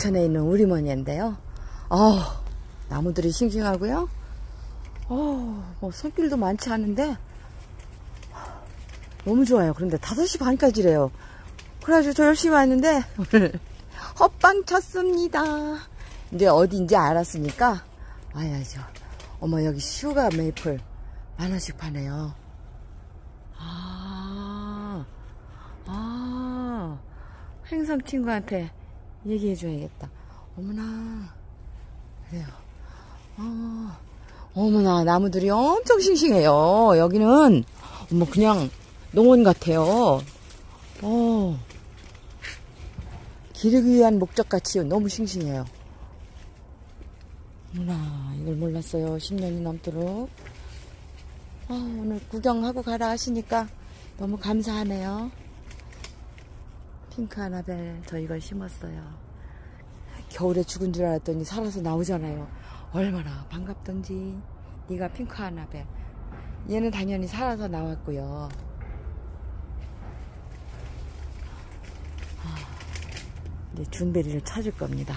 옥천에 있는 우리머니인데요. 어, 나무들이 싱싱하고요. 어, 뭐 손길도 많지 않은데 너무 좋아요. 그런데 5시 반까지래요. 그래가지고 저 열심히 왔는데 오늘 헛방 쳤습니다. 이제 어디인지 알았으니까 와야죠. 어머 여기 sugar maple 만 원씩 파네요. 아, 아, 행성 친구한테 얘기해줘야겠다. 어머나, 그래요. 아, 어머나, 나무들이 엄청 싱싱해요. 여기는, 어머, 그냥 농원 같아요. 어, 기르기 위한 목적같이 너무 싱싱해요. 어머나, 이걸 몰랐어요. 10년이 넘도록. 아, 오늘 구경하고 가라 하시니까 너무 감사하네요. 핑크 아나벨 저 이걸 심었어요. 겨울에 죽은 줄 알았더니 살아서 나오잖아요. 얼마나 반갑던지. 네가 핑크 아나벨. 얘는 당연히 살아서 나왔고요. 아, 이제 준베리를 찾을 겁니다.